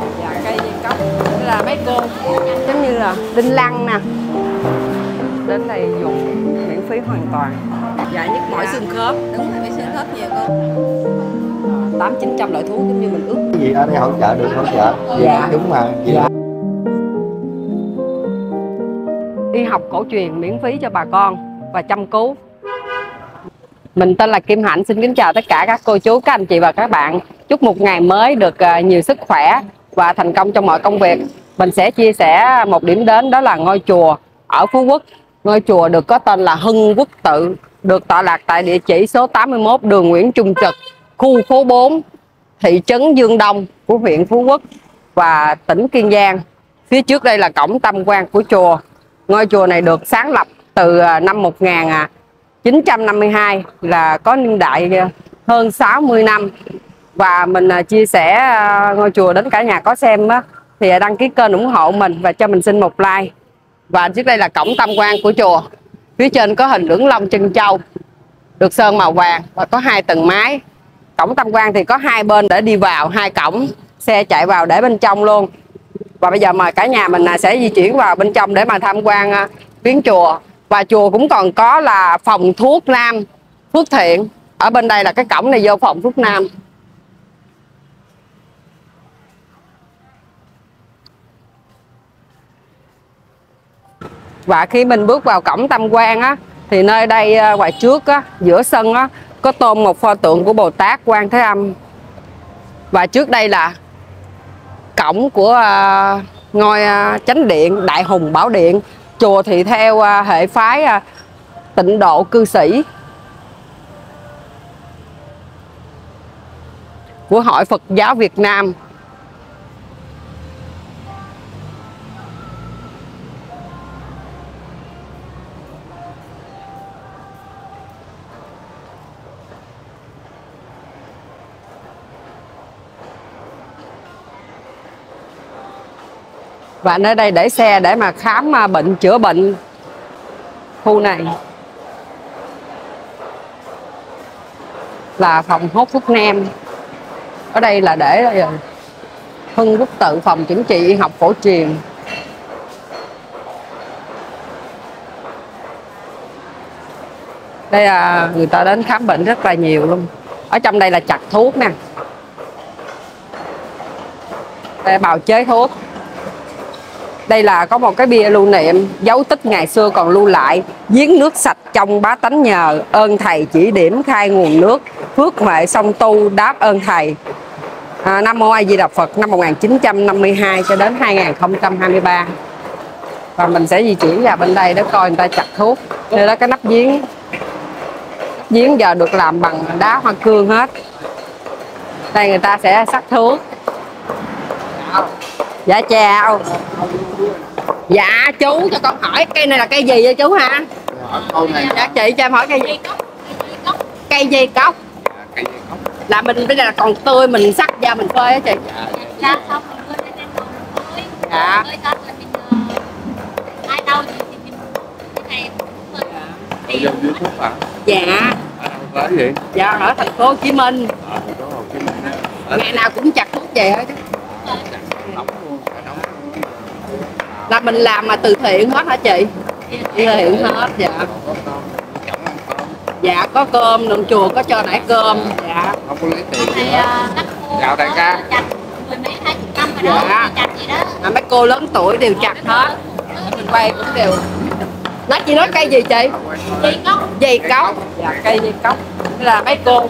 cốc dạ cây dây cốc đây là mấy cô? Giống như là đinh lăng nè. Đến đây dùng miễn phí hoàn toàn. Dạ nhức mỏi xương khớp. Đúng rồi bị xương khớp nhiều con tám chín trăm loại thuốc giống như mình ước. Gì? Ở đây hỗ trợ được hỗ trợ. Dạ. đúng mà Dạ. y học cổ truyền miễn phí cho bà con và chăm cứu. Mình tên là Kim Hạnh xin kính chào tất cả các cô chú các anh chị và các bạn. Chúc một ngày mới được ờ, nhiều sức khỏe và thành công trong mọi công việc mình sẽ chia sẻ một điểm đến, đó là ngôi chùa ở Phú Quốc ngôi chùa được có tên là Hưng Quốc Tự, được tọa lạc tại địa chỉ số 81 đường Nguyễn Trung Trực, khu phố 4 thị trấn Dương Đông của huyện Phú Quốc và tỉnh Kiên Giang. Phía trước đây là cổng tam quan của chùa. Ngôi chùa này được sáng lập từ à, năm 1952 là có niên đại à, hơn 60 năm. Và mình à, chia sẻ à, ngôi chùa đến cả nhà có xem á, thì à, đăng ký kênh ủng hộ mình và cho mình xin một like. Và trước đây là cổng tam quan của chùa. Phía trên có hình lưỡng long chân châu được sơn màu vàng và có hai tầng mái cổng tam quan thì có hai bên để đi vào hai cổng xe chạy vào để bên trong luôn và bây giờ mời cả nhà mình sẽ di chuyển vào bên trong để mà tham quan viếng chùa và chùa cũng còn có là phòng thuốc nam phước thiện ở bên đây là cái cổng này vô phòng thuốc nam và khi mình bước vào cổng tam quan á thì nơi đây à, ngoài trước á giữa sân á có tôn một pho tượng của Bồ Tát Quan Thế Âm. Và trước đây là cổng của uh, ngôi uh, chánh điện Đại Hùng Bảo Điện. Chùa thì theo uh, hệ phái uh, tịnh độ cư sĩ. Của Hội Phật giáo Việt Nam. Và nơi đây để xe để mà khám à, bệnh, chữa bệnh khu này. Là phòng hốt thuốc nam ở đây là để ờ, hưng quốc tự phòng chẩn trị y học cổ truyền. Đây là người ta đến khám bệnh rất là nhiều luôn. Ở trong đây là chặt thuốc nè. Đây, bào chế thuốc đây là có một cái bia lưu niệm dấu tích ngày xưa còn lưu lại giếng nước sạch trong bá tánh nhờ. Ơn thầy chỉ điểm khai nguồn nước phước huệ song tu đáp ơn thầy. À, Nam Mô A Di Đà Phật năm 1952 cho đến 2023 và mình sẽ di chuyển vào bên đây để coi người ta chặt thuốc. Đây đó cái nắp giếng. Giếng giờ được làm bằng đá hoa cương hết. Đây người ta sẽ sắc thuốc dạ chào. Dạ chú cho con hỏi cây này là cây gì vậy chú này dạ chị cho em hỏi cây gì cây dây cốc? Gì là mình bây giờ là còn tươi mình sắc ra mình phơi á chị. Dạ. mình ờ, ai đâu thì thì mình cái này mình bây đi giờ dưới thuốc dạ. Ở đâu tới vậy dạ ở thành phố Hồ Chí Minh. Ở thành phố Hồ Chí Minh. Ngày nào cũng chặt thuốc về hết nóng luôn phải nóng là mình làm mà từ thiện hết hả chị? Từ thiện hết dạ. Dạ có cơm đường chùa có cho nãy cơm dạ. Không có lấy tiền gì hết. ờ, Chào đại ca. Dạ. chặt gì đó. Mà mấy cô lớn tuổi đều chặt hết. Mình quay cũng đều. Nói chị nói cây gì chị? Dây cốc dạ cây dây cốc là mấy cô.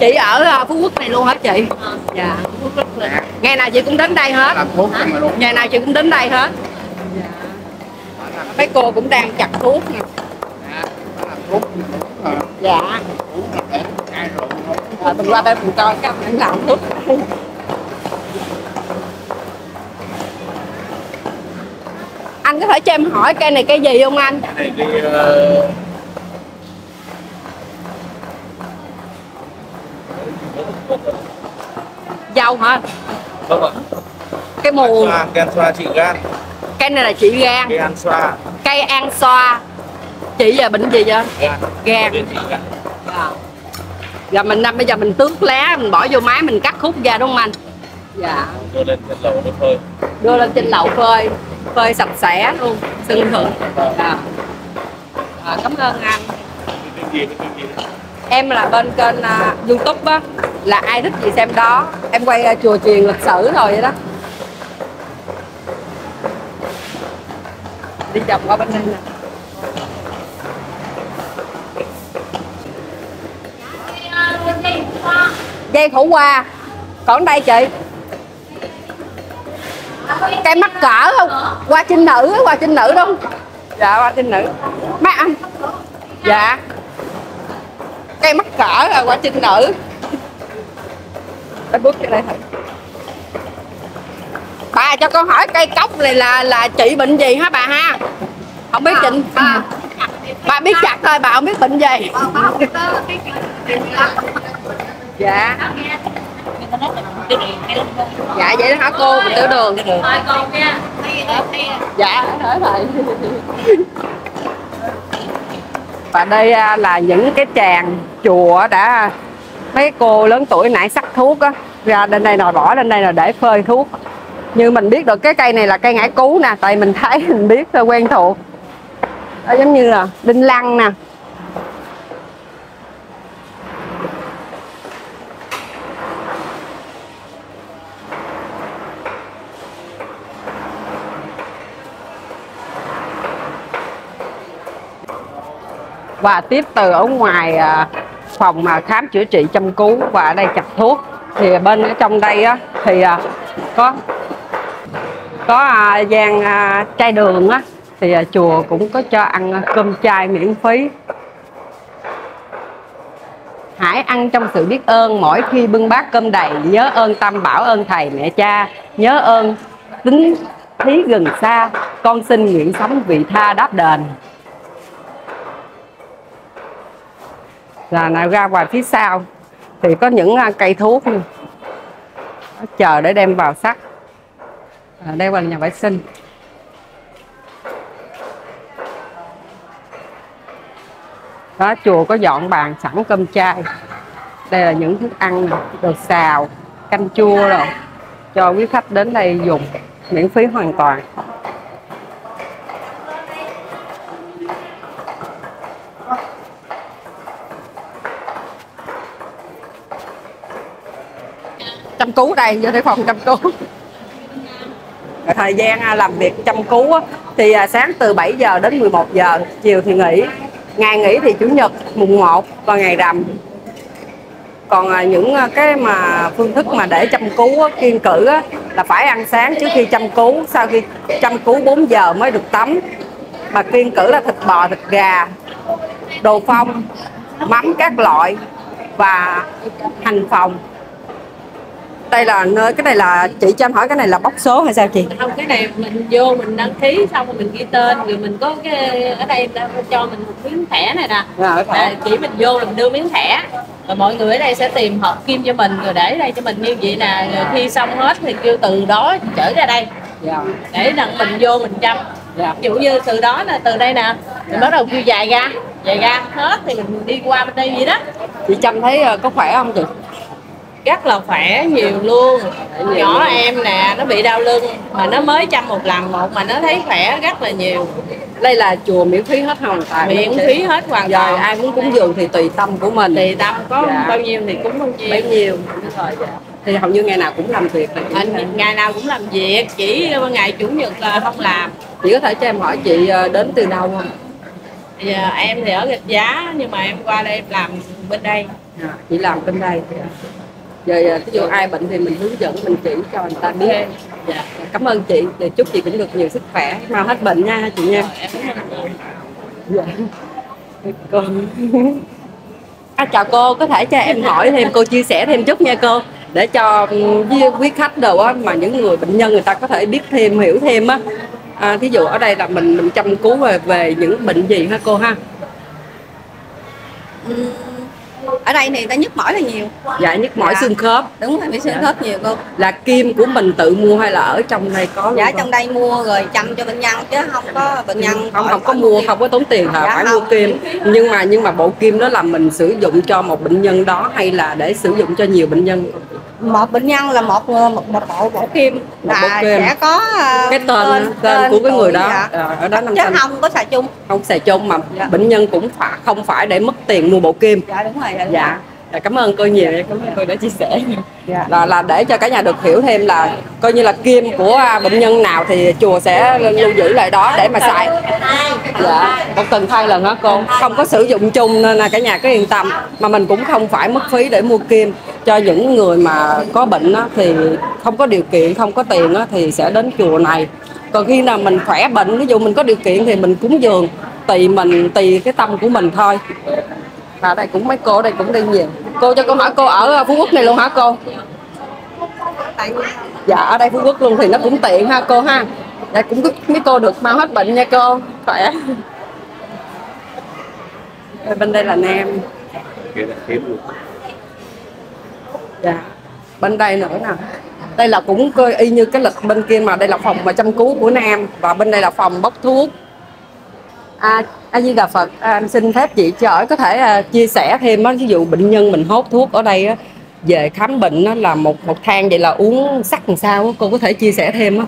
Chị ở à, phú quốc này luôn hả chị? Dạ phú quốc này. Ngày nào chị cũng đến đây hết. Ngày nào chị cũng đến đây hết. Mấy cô cũng đang chặt thuốc nè. Thuốc. Mà dạ à, mình qua đây mình coi các bạn làm thuốc. Anh có thể cho em hỏi cây này cây gì không anh? Này đi ờ, dâu hả vâng ạ. Cái mù xoa ken xoa trị gan. Cây này là trị gan. Gan xoa. Cây ăn xoa. Chị giờ bệnh gì vậy? Gan. Gan. Gan. Dạ. Giờ mình bây giờ mình tước lá mình bỏ vô máy mình cắt khúc ra đúng không anh? dạ. Đưa lên trên lầu nó phơi. Đưa lên trên lầu phơi. Phơi sạch sẽ luôn. Sưng hưởng dạ. à, cảm ơn anh. Cái gì cái gì em là bên kênh uh, youtube á là ai thích gì xem đó. Em quay uh, chùa truyền lịch sử rồi vậy đó. Đi vòng qua bên đây nè. Dây thủ hoa. Còn đây chị? Cây mắc cỡ không? Hoa trinh nữ hoa trinh nữ đúng không? Dạ hoa trinh nữ. Mấy anh dạ cây mắc cỡ là hoa trinh nữ. Để bước vô đây thử. Bà cho con hỏi cây cốc này là là trị bệnh gì hả bà ha? Không biết trị bà, bà biết chặt thôi bà không biết bệnh gì. Dạ. Dạ vậy đó hả cô? Mình tiểu đường. Dạ hỏi thầy và đây à, là những cái tràng chùa đã mấy cô lớn tuổi nãy sắc thuốc á ra lên đây nồi bỏ lên đây là để phơi thuốc. Như mình biết được cái cây này là cây ngải cứu nè tại mình thấy mình biết ờ, quen thuộc. Đó, giống như là đinh lăng nè. Và tiếp từ ở ngoài à, phòng mà khám chữa trị chăm cứu và ở đây chặt thuốc. Thì bên ở trong đây á, thì à, có có à, gian chai đường á, thì chùa cũng có cho ăn cơm chay miễn phí. Hãy ăn trong sự biết ơn, mỗi khi bưng bát cơm đầy, nhớ ơn tam bảo, ơn thầy mẹ cha, nhớ ơn tính thí gần xa, con xin nguyện sống vị tha đáp đền. Là nào ra ngoài phía sau. Thì có những à, cây thuốc chờ để đem vào sắc. À, đây là nhà vệ sinh. Đó chùa có dọn bàn sẵn cơm chay. Đây là những thức ăn nè, đồ xào canh chua rồi. Cho quý khách đến đây dùng miễn phí hoàn toàn. Chăm cứu đây, vô thấy phòng chăm cứu. Thời gian à, làm việc chăm cứu thì à, sáng từ 7 giờ đến 11 giờ, chiều thì nghỉ, ngày nghỉ thì chủ nhật, mùng 1 và ngày rằm. Còn à, những cái mà phương thức mà để chăm cứu kiên cử là phải ăn sáng trước khi chăm cứu, sau khi chăm cứu 4 giờ mới được tắm. Mà kiên cử là thịt bò, thịt gà, đồ phong, mắm các loại và hành phòng đây là nơi cái này là chị cho em hỏi cái này là bóc số hay sao chị? Không cái này mình vô mình đăng ký xong rồi mình ghi tên rồi mình có cái ở đây ta cho mình một miếng thẻ này nè. Thẻ. à, chỉ mình vô là mình đưa miếng thẻ rồi mọi người ở đây sẽ tìm hộp kim cho mình rồi để đây cho mình như vậy nè rồi khi xong hết thì kêu từ đó chở ra đây. Dạ. Để lần mình vô mình chăm. Dạ. Ví dụ như từ đó là từ đây nè mình bắt đầu kêu dài ra dài ra hết thì mình đi qua bên đây vậy đó. Chị chăm thấy ờ, có khỏe không chị rất là khỏe nhiều luôn. Nhỏ em nè nó bị đau lưng mà nó mới chăm một lần một mà nó thấy khỏe rất là nhiều. Đây là chùa miễn phí hết hoàn toàn miễn phí hết hoàn rồi toàn. ai muốn cúng dường thì tùy tâm của mình. Tùy tâm có Dạ. bao nhiêu thì cúng bao nhiêu. Bấy nhiêu Đúng rồi dạ. thì hầu như ngày nào cũng làm việc là chị, ngày nào cũng làm việc chỉ ngày chủ nhật là không làm. Chị có thể cho em hỏi chị ờ, đến từ đâu không? Giờ em thì ở gạch giá nhưng mà em qua đây em làm bên đây. Dạ. chị làm bên đây Dạ, dạ. giờ ví dụ ai bệnh thì mình hướng dẫn mình chỉ cho người ta biết. Dạ. Cảm ơn chị. Để chúc chị cũng được nhiều sức khỏe. Mau hết bệnh nha chị nha. Cảm ơn dạ. Cô. À, chào cô. Có thể cho em hỏi thêm cô chia sẻ thêm chút nha cô. Để cho ừ, với quý khách đồ á mà những người bệnh nhân người ta có thể biết thêm hiểu thêm á. À, thí dụ ở đây là mình mình chăm cứu về về những bệnh gì ha cô ha? Ừ ở đây thì người ta nhức mỏi là nhiều dạ nhức mỏi Dạ. xương khớp đúng rồi bị xương Dạ. khớp nhiều cô là kim của mình tự mua hay là ở trong đây có luôn dạ không? trong đây mua rồi chăm cho bệnh nhân chứ không có bệnh nhân không không có mua kim. không có tốn tiền hả Dạ phải không. mua kim nhưng mà nhưng mà bộ kim đó là mình sử dụng cho một bệnh nhân đó hay là để sử dụng cho nhiều bệnh nhân một bệnh nhân là một một, một bộ bộ kim Một là bộ kim. sẽ có ờ, cái tên tên, của cái người đó dạ. Ờ, ở đó năm chứ xanh không có xài chung không xài chung mà Dạ. bệnh nhân cũng phải không phải để mất tiền mua bộ kim dạ đúng rồi dạ, đúng dạ. Rồi. Dạ, cảm ơn cô nhiều cảm ơn cô đã chia sẻ. Dạ. là là để cho cả nhà được hiểu thêm là coi như là kim của à, bệnh nhân nào thì chùa sẽ lưu giữ lại đó để mà xài. Dạ. Một tuần thay lần hả cô? Không có sử dụng chung nên là cả nhà cứ yên tâm. Mà mình cũng không phải mất phí để mua kim. Cho những người mà có bệnh á, thì không có điều kiện không có tiền á, thì sẽ đến chùa này. Còn khi nào mình khỏe bệnh ví dụ mình có điều kiện thì mình cúng dường tùy mình tùy cái tâm của mình thôi và đây cũng mấy cô đây cũng đi nhiều. Cô cho câu hỏi cô ở à, phú quốc này luôn hả cô? Dạ ở đây phú quốc luôn thì nó cũng tiện ha cô ha. Dạ cũng mấy cô được mau hết bệnh nha cô. Khỏe. Bên đây là nam dạ bên đây nữa nè. Đây là cũng y như cái lịch bên kia mà đây là phòng mà chăm cứu của nam và bên đây là phòng bốc thuốc à, à a di đà phật à, em xin phép chị cho hỏi có thể à, chia sẻ thêm á ví dụ bệnh nhân mình hốt thuốc ở đây á về khám bệnh á là một một thang vậy là uống sắc làm sao á cô có thể chia sẻ thêm á?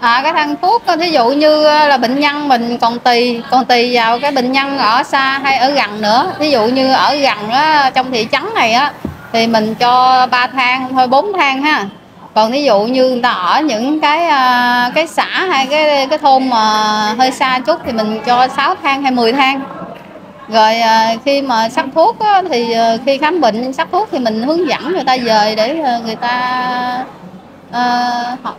À, cái thang thuốc thí dụ như à, là bệnh nhân mình còn tùy còn tùy vào cái bệnh nhân ở xa hay ở gần nữa. Thí dụ như ở gần á, trong thị trấn này á thì mình cho ba thang thôi bốn thang ha còn ví dụ như người ta ở những cái à, cái xã hay cái cái thôn mà hơi xa chút thì mình cho 6 thang hay 10 thang rồi à, khi mà sắc thuốc á, thì à, khi khám bệnh sắc thuốc thì mình hướng dẫn người ta về để người ta họ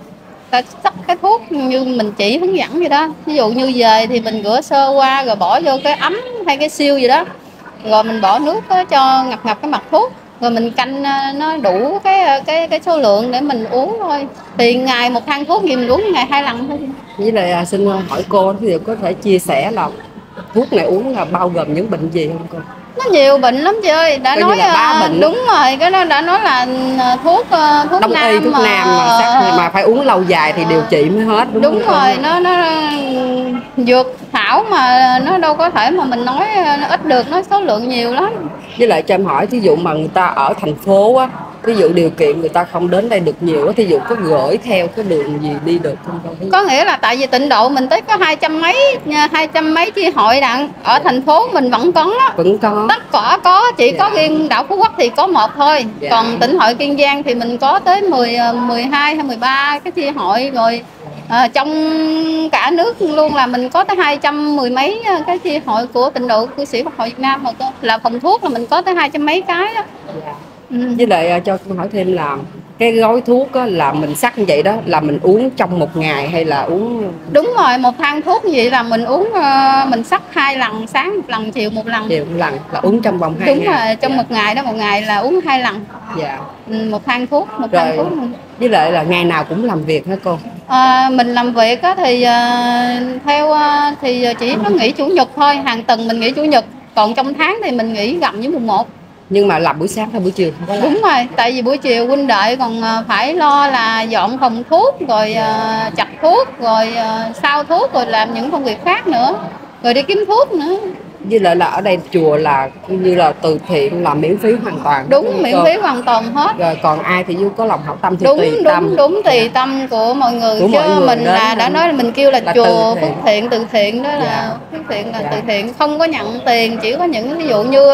ta sắc cái thuốc như mình chỉ hướng dẫn vậy đó. Ví dụ như về thì mình rửa sơ qua rồi bỏ vô cái ấm hay cái siêu gì đó. Rồi mình bỏ nước cho ngập ngập cái mặt thuốc rồi mình canh ờ, nó đủ cái ờ, cái cái số lượng để mình uống thôi. Thì ngày một thang thuốc gì mình uống ngày hai lần thôi. Với lại à, xin hỏi cô thì có thể chia sẻ là thuốc này uống là bao gồm những bệnh gì không cô? Nó nhiều bệnh lắm chị ơi. Đã Coi nói là à, bệnh. đúng rồi cái nó đã nói là à, thuốc à, thuốc đông nam y thuốc nam mà sắc mà phải uống lâu dài thì điều trị mới hết đúng, đúng không? rồi nó nó dược thảo mà nó đâu có thể mà mình nói nó ít được nó số lượng nhiều lắm. Với lại cho em hỏi thí dụ mà người ta ở thành phố á ví dụ điều kiện người ta không đến đây được nhiều á thí dụ có gửi theo cái đường gì đi được không cô có nghĩa là tại vì tịnh độ mình tới có hai trăm mấy hai trăm mấy chi hội đặng ở thành phố mình vẫn có vẫn có tất cả có chỉ có Dạ. riêng đảo phú quốc thì có một thôi Dạ. còn tỉnh hội kiên giang thì mình có tới 10 ờ, 12 hay 13 cái chi hội rồi ờ, trong cả nước luôn là mình có tới hai trăm mười mấy ờ, cái chi hội của tịnh độ cư sĩ Phật hội Việt Nam mà là phòng thuốc là mình có tới hai trăm mấy cái đó Dạ. Ừ. với lại à, cho con hỏi thêm là cái gói thuốc á, là mình sắc như vậy đó là mình uống trong một ngày hay là uống đúng rồi một thang thuốc như vậy là mình uống ờ, mình sắc hai lần sáng một lần chiều một lần. Nhiều lần là uống trong vòng hai đúng ngày. rồi trong dạ. một ngày đó một ngày là uống hai lần. Dạ. Ừ, một thang thuốc một Rồi. thang thuốc với lại là ngày nào cũng làm việc hả cô? À, mình làm việc á, thì à, theo thì chỉ có nghỉ chủ nhật thôi hàng tuần mình nghỉ chủ nhật. Còn trong tháng thì mình nghỉ gặm với mùng 1 nhưng mà làm buổi sáng hay buổi chiều đúng rồi tại vì buổi chiều huynh đệ còn à, phải lo là dọn phòng thuốc rồi à, chặt thuốc rồi à, sao thuốc rồi làm những công việc khác nữa rồi đi kiếm thuốc nữa với lại là ở đây chùa là như là từ thiện là miễn phí hoàn toàn đúng miễn phí hoàn toàn hết rồi còn ai thì vô có lòng hảo tâm thì đúng tùy đúng tâm đúng tùy tâm của mọi người Của chứ mọi người mình là đã là- nói là mình kêu là, là chùa phước thiện. thiện từ thiện đó là Dạ. phước thiện là Dạ. từ thiện không có nhận tiền chỉ có những ví dụ như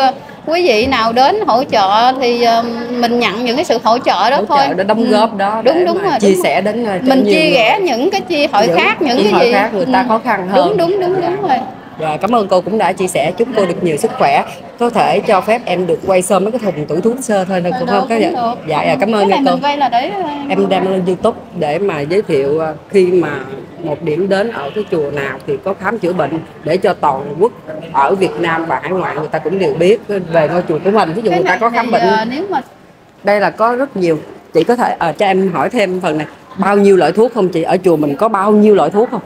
quý vị nào đến hỗ trợ thì ờ, mình nhận những cái sự hỗ trợ đó hỗ thôi trợ để đóng Ừ. góp đó đúng đúng rồi chia đúng sẻ đến cho mình chia rẽ những cái chi hội Những khác những cái gì khác người ta Ừ. khó khăn hơn. đúng đúng đúng đúng rồi Rồi cảm ơn cô cũng đã chia sẻ chúc cô được nhiều sức khỏe. Có thể cho phép em được quay sơ mấy cái thùng tủ thuốc sơ thôi được không? Được, cũng dạ, dạ, dạ cảm ơn nha cô. mình quay là để ờ, Em đang lên YouTube để mà giới thiệu ờ, khi mà một điểm đến ở cái chùa nào thì có khám chữa bệnh để cho toàn quốc ở Việt Nam và hải ngoại người ta cũng đều biết về ngôi chùa của mình. Ví dụ cái người ta có khám bệnh ờ, nếu mà đây là có rất nhiều chị có thể ờ, cho em hỏi thêm phần này bao nhiêu loại thuốc không chị ở chùa mình có bao nhiêu loại thuốc không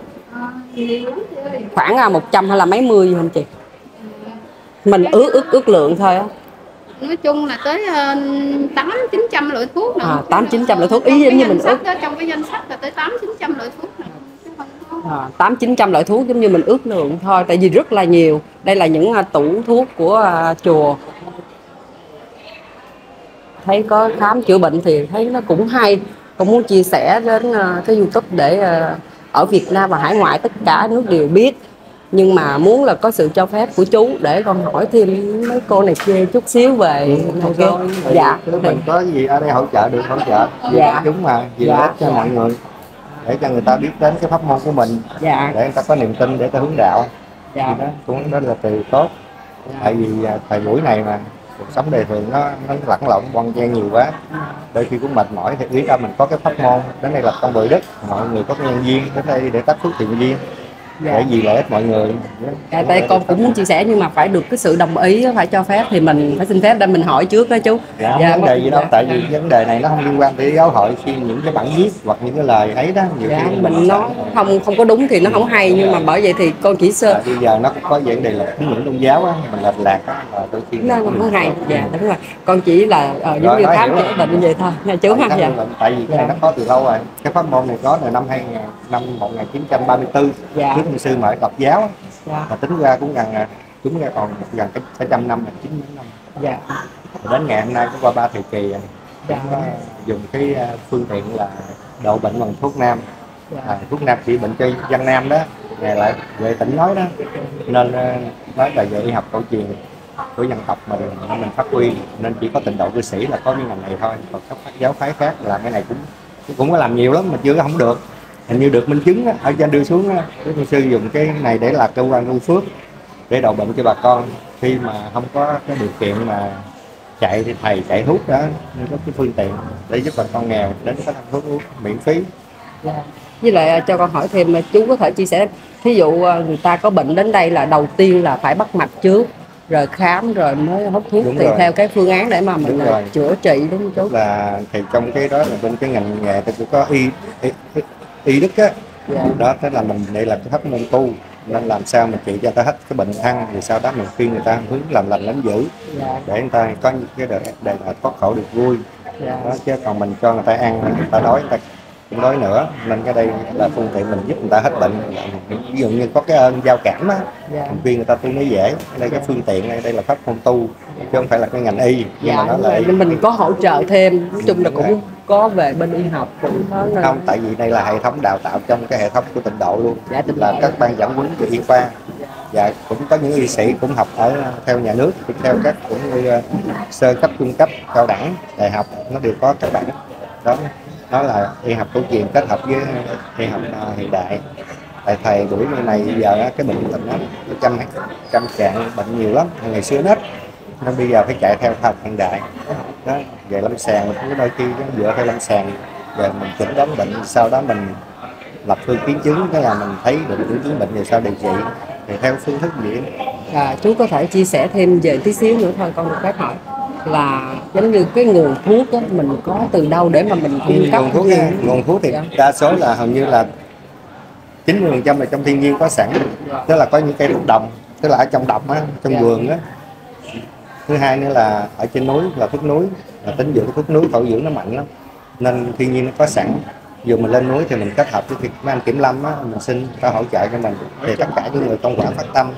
khoảng à, 100 hay là mấy mươi gì không chị mình ước ước ước lượng thôi á nói chung là tới ờ, tám chín trăm loại thuốc nữa. À, 800-900 loại thuốc. Ý giống như mình ước. đó, trong cái danh sách là tới tám chín trăm loại thuốc nữa. À, tám chín trăm loại thuốc giống như mình ước lượng thôi tại vì rất là nhiều đây là những à, tủ thuốc của à, chùa thấy có khám chữa bệnh thì thấy nó cũng hay cũng muốn chia sẻ đến cái youtube để ở Việt Nam và hải ngoại tất cả nước đều biết. Nhưng mà muốn là có sự cho phép của chú để con hỏi thêm mấy cô này kia chút xíu về kia. sao, tại dạ. vì nếu mình có gì ở đây hỗ trợ được hỗ trợ Dạ. chúng mà. Vì Dạ. cho mọi người. Để cho người ta biết đến cái pháp môn của mình. Dạ. Để người ta có niềm tin để ta hướng đạo. Dạ. Thì đó cũng đó là từ tốt. Tại vì à, thời buổi này mà cuộc sống này thì nó nó lẫn lộn bon chen nhiều quá. Đôi khi cũng mệt mỏi, thì ý ra mình có cái pháp môn đến đây lập công bồi đức. Mọi người có nhân viên đến đây để tác phước thiện duyên. Dạ. để vì lợi ích mọi người. Dạ, tại con cũng muốn chia sẻ nhưng mà phải được cái sự đồng ý phải cho phép thì mình phải xin phép để mình hỏi trước đó chú. Dạ, Dạ, vấn đề gì đâu dạ. tại vì vấn đề này nó không liên quan tới giáo hội khi những cái bản viết hoặc những cái lời ấy đó nhiều dạ, khi mình nói không không có đúng thì nó không hay nhưng mà bởi vậy thì con chỉ sơ bây giờ nó cũng có vấn đề là ngưỡng tôn giáo á mình lệch lạc á là đôi khi nó không hay. dạ đúng rồi. Con chỉ là ờ, giống như khám chữa bệnh vậy thôi. Nha chú ha dạ. tại vì cái này Dạ. nó có từ lâu rồi. Cái pháp môn này có từ năm 2000 năm 1934 Dạ. trước sư mở đọc giáo. Dạ. Mà tính ra cũng gần chúng ra còn gần cái trăm năm là chín năm. Dạ. Đến ngày hôm nay cũng qua ba thời kỳ. Dạ. cũng có dùng cái à, phương tiện là độ bệnh bằng thuốc nam. Dạ. À, thuốc nam trị bệnh cho dân nam đó. Ngày lại về tỉnh nói đó. Nên à, nói là về y học cổ truyền của dân tộc mình mình phát huy. Nên chỉ có trình độ cư sĩ là có cái ngành này thôi. Còn các giáo phái khác là cái này cũng cũng có làm nhiều lắm mà chưa không được hình như được minh chứng á, ở trên đưa xuống á, cái sư dùng cái này để là cơ quan ưu phước để đầu bệnh cho bà con khi mà không có cái điều kiện mà chạy thì thầy chạy thuốc đó nên có cái phương tiện để giúp bà con nghèo đến có thằng thuốc uống miễn phí dạ. với lại ờ, cho con hỏi thêm ờ, chú có thể chia sẻ thí dụ ờ, người ta có bệnh đến đây là đầu tiên là phải bắt mạch trước rồi khám rồi mới hút thuốc Đúng thì rồi. theo cái phương án để mà mình Đúng rồi. chữa trị đúng không chú là thì trong cái đó là bên cái ngành nghề thì cũng có y y, y, y đức á dạ. đó tức là mình đây là cái pháp môn tu. Nên làm sao mình trị cho ta hết cái bệnh ăn thì sau đó mình khuyên người ta hướng làm lành lánh dữ. Dạ. Để người ta có những cái đời đời thoát khổ được vui. Dạ. Đó, chứ còn mình cho người ta ăn người ta đói người ta cũng đói nữa. Nên cái đây là phương tiện mình giúp người ta hết bệnh. Ví dụ như có cái ơn giao cảm á dạ. mình khuyên người ta tu nó dễ. Đây cái phương tiện này đây là pháp môn tu chứ không phải là cái ngành y. Nhưng dạ mà nó là. Nên mình có hỗ trợ thêm. Nói chung là rồi. cũng có về bên y học cũng có nên- không tại vì đây là hệ thống đào tạo trong cái hệ thống của tịnh độ luôn. Dạ, tịnh là các ban giảng huấn về y khoa. Và cũng có những y sĩ cũng học ở theo nhà nước cũng theo các cũng như ờ, sơ cấp trung cấp cao đẳng đại học. Nó đều có các bạn. Đó nó là y học cổ truyền kết hợp với y học à, hiện đại. Tại thầy buổi này bây giờ cái bệnh tật nó trăm trăm trạng bệnh nhiều lắm ngày xưa hết nên bây giờ phải chạy theo khoa học hiện đại. Đó về lâm sàng mình cũng có đôi khi dựa theo lâm sàng. Rồi mình chẩn đoán bệnh sau đó mình lập phương kiến chứng cái là mình thấy được triệu chứng bệnh rồi sao điều trị. Thì theo phương thức gì à, chú có thể chia sẻ thêm về tí xíu nữa thôi con được phép hỏi là giống như cái nguồn thuốc đó, mình có từ đâu để mà mình cung cấp nguồn thuốc á, nguồn thuốc thì Dạ. đa số là hầu như là 90 trăm là trong thiên nhiên có sẵn. Tức là có những cây thuốc đồng tức là ở trong đồng á trong Dạ. vườn á. Thứ hai nữa là ở trên núi là thuốc núi là tính dưỡng thuốc núi thổ dưỡng nó mạnh lắm. Nên thiên nhiên nó có sẵn. Dù mình lên núi thì mình kết hợp với mấy anh kiểm lâm á mình xin có hỗ trợ cho mình. Thì tất cả những người công quả phát tâm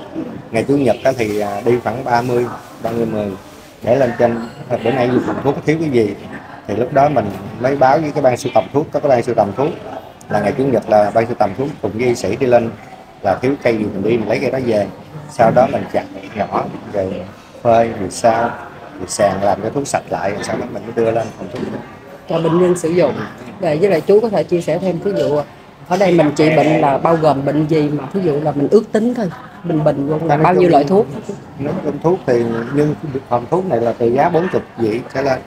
ngày chủ nhật á thì à, đi khoảng 30 30 10 để lên trên à, bữa nay phòng thuốc thiếu cái gì, thì lúc đó mình mới báo với cái ban sưu tầm thuốc, có cái ban sưu tầm thuốc, là ngày chủ nhật là ban sưu tầm thuốc cùng với y sĩ đi lên là thiếu cây gì mình đi, mình lấy cây đó về. Sau đó mình chặt nhỏ rồi phơi, rồi sao rồi sàn làm cái thuốc sạch lại, rồi sau đó mình mới đưa lên phòng thuốc. Cho bệnh nhân sử dụng. Để với lại chú có thể chia sẻ thêm ví dụ ở đây mình trị bệnh là bao gồm bệnh gì mà ví dụ là mình ước tính thôi. Bình bình luôn là bao nhiêu loại thuốc? Nếu trong thuốc thì nhưng phòng thuốc này là từ giá 40 vị trở lên.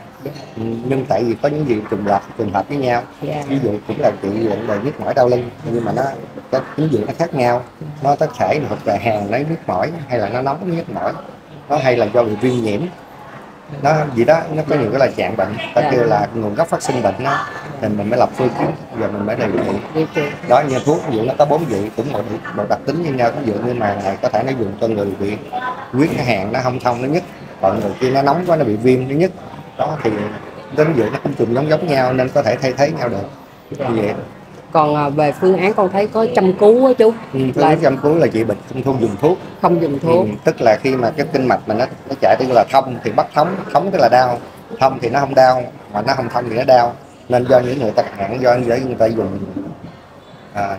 Ừ, nhưng tại vì có những gì trùng lập trùng hợp với nhau. Dạ. ví dụ cũng là trị bệnh về nhức mỏi đau lưng nhưng mà nó cái chứng dụ nó khác nhau. Nó có thể là hoặc là hàng lấy nhức mỏi hay là nó nóng nhức mỏi. Nó hay là do bị viêm nhiễm. Nó gì đó nó có nhiều cái là trạng bệnh. Ta Dạ. kêu là nguồn gốc phát sinh bệnh nó thì mình mới lập phương kiến và mình mới Điều trị. đó như thuốc ví dụ nó có bốn vị cũng một một đặc tính như nhau. Ví dụ như mà này có thể nó dùng cho người bị huyết cái hàng nó không thông nó nhức còn người kia nó nóng quá nó bị viêm thứ nhất đó thì đến dược nó cũng trùng giống giống nhau nên có thể thay thế nhau được. Như vậy. Còn à, về phương án con thấy có chăm cứu á chú? Ừ, Là- thuốc chăm cứu là trị bệnh không thu dùng thuốc. Không dùng thuốc. Ừ, tức là khi mà cái kinh mạch mình nó nó chạy tức là thông thì bắt thống thống tức là đau. Thông thì nó không đau mà nó không thông thì nó đau nên do những người ta nặng do để người ta dùng à,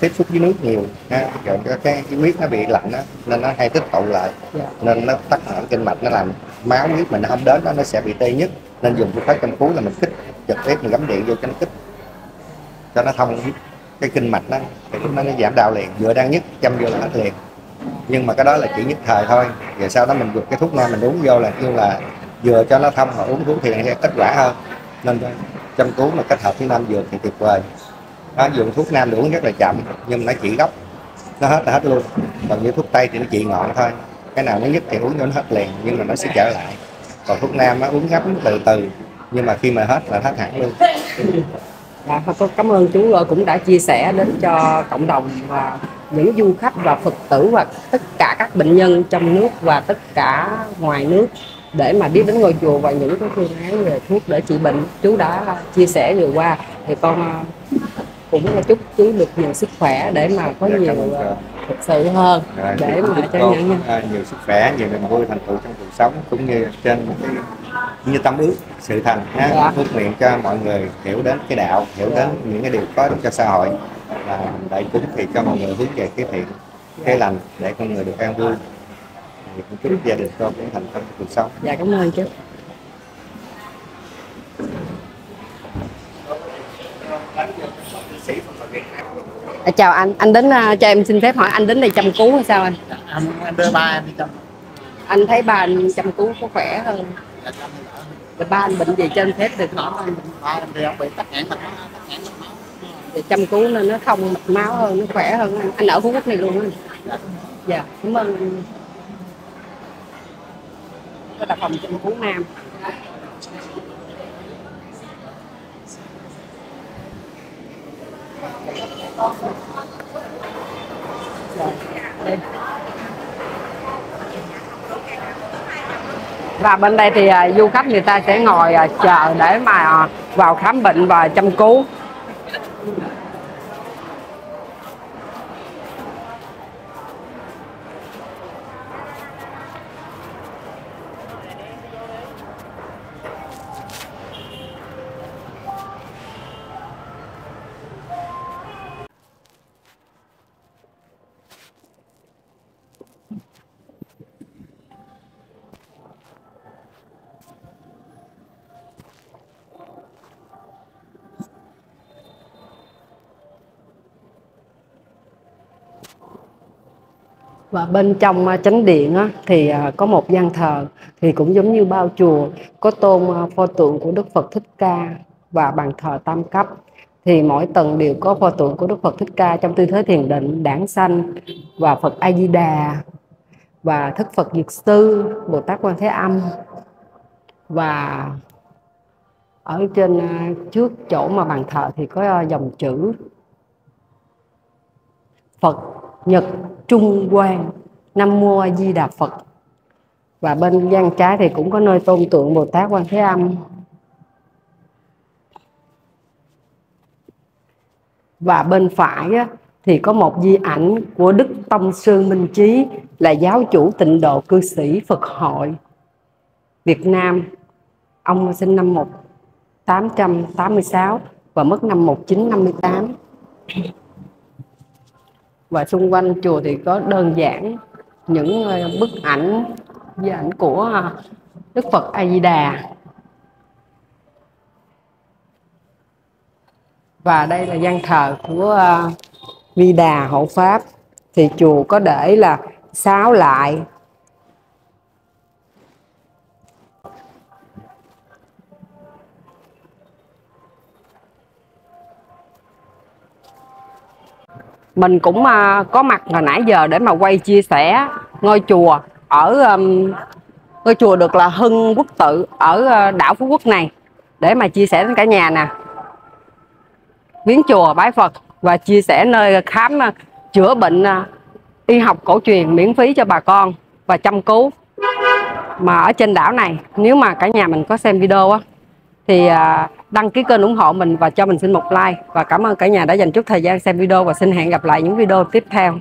tiếp xúc với nước nhiều ha rồi cái, cái, cái huyết nó bị lạnh đó, nên nó hay tích tụ lại. Dạ. nên nó tắc nghẽn kinh mạch nó làm máu huyết mình nó không đến đó, nó sẽ bị tê nhất. Nên dùng phương pháp chăm cứu là mình kích trực tiếp mình gắm điện vô cho nó kích cho nó thông cái kinh mạch nó thì lúc đó nó giảm đau liền. Vừa đang nhất chăm vô là hết liền. Nhưng mà cái đó là chỉ nhất thời thôi. Rồi sau đó mình dùng cái thuốc nam mình uống vô là kêu là vừa cho nó thông mà uống thuốc thì nó sẽ kết quả hơn. Nên châm cứu mà kết hợp với nam dược thì tuyệt vời. Đó, dùng thuốc nam uống rất là chậm nhưng nó chỉ gốc nó hết là hết luôn. Còn như thuốc tây thì nó chỉ ngọn thôi. Cái nào nó nhất thì uống cho nó hết liền nhưng mà nó sẽ trở lại. Còn thuốc nam nó uống gấp từ từ nhưng mà khi mà hết là hết hẳn luôn. Dạ, cảm ơn chú cũng đã chia sẻ đến cho cộng đồng và những du khách và Phật tử và tất cả các bệnh nhân trong nước và tất cả ngoài nước để mà biết đến ngôi chùa và những cái phương án về thuốc để trị bệnh chú đã chia sẻ vừa qua thì con ờ, cũng chúc chú được nhiều sức khỏe để mà có Dạ, nhiều cô. thực sự hơn Rồi, để mà cho cô, những à, nhiều sức khỏe nhiều niềm vui thành tựu trong cuộc sống cũng như trên cái như tâm ước sự thành ha Dạ. ước nguyện cho mọi người hiểu đến cái đạo hiểu đến những cái điều có ích cho xã hội và mình đại chúng thì cho mọi người hướng về cái thiện cái lành để con người được an vui thì cũng chúc gia đình con cũng thành công cuộc sống. Dạ cảm ơn chú. À, chào anh. Anh đến à, cho em xin phép hỏi anh đến đây chăm cứu hay sao anh? Anh anh đưa ba em đi chăm. Anh thấy ba anh chăm cứu có khỏe hơn. Dạ, chăm đi đỡ. Rồi ba anh bệnh gì cho anh phép được hỏi anh? Ba em thì ông bị tắc nghẽn mạch máu tắc nghẽn mạch máu. Để chăm cứu nên nó không mạch máu hơn nó khỏe hơn. Anh anh ở phú quốc này luôn anh. Dạ. Cảm ơn. anh đó là phòng chăm Phú nam đây. và bên đây thì à, du khách người ta sẽ ngồi à, chờ để mà à, vào khám bệnh và chăm cứu và bên trong à, chánh điện á, thì à, có một gian thờ thì cũng giống như bao chùa có tôn à, pho tượng của Đức Phật Thích Ca và bàn thờ tam cấp. Thì mỗi tầng đều có pho tượng của Đức Phật Thích Ca trong tư thế thiền định đảng sanh và Phật A Di Đà và thức Phật Dược Sư Bồ Tát Quan Thế Âm. Và ở trên trước chỗ mà bàn thờ thì có dòng chữ Phật Nhật. Trung Quan Nam Mô A Di Đà Phật. Và bên gian trái thì cũng có nơi tôn tượng Bồ Tát Quan Thế Âm. Và bên phải á, thì có một di ảnh của Đức Tông Sư Minh Chí là giáo chủ tịnh độ cư sĩ Phật hội Việt Nam. Ông sinh năm 1886 và mất năm 1958 và xung quanh chùa thì có đơn giản những ờ, bức ảnh, di ảnh của ờ, Đức Phật A Di Đà và đây là gian thờ của ờ, Vi Đà hộ pháp. Thì chùa có để là sáo lại mình cũng uh, có mặt hồi nãy giờ để mà quay chia sẻ ngôi chùa ở um, ngôi chùa được là Hưng Quốc Tự ở uh, đảo Phú Quốc này để mà chia sẻ đến cả nhà nè. Viếng chùa bái Phật và chia sẻ nơi khám uh, chữa bệnh uh, y học cổ truyền miễn phí cho bà con và chăm cứu mà ở trên đảo này. Nếu mà cả nhà mình có xem video á thì à, đăng ký kênh ủng hộ mình và cho mình xin một like. Và cảm ơn cả nhà đã dành chút thời gian xem video và xin hẹn gặp lại những video tiếp theo.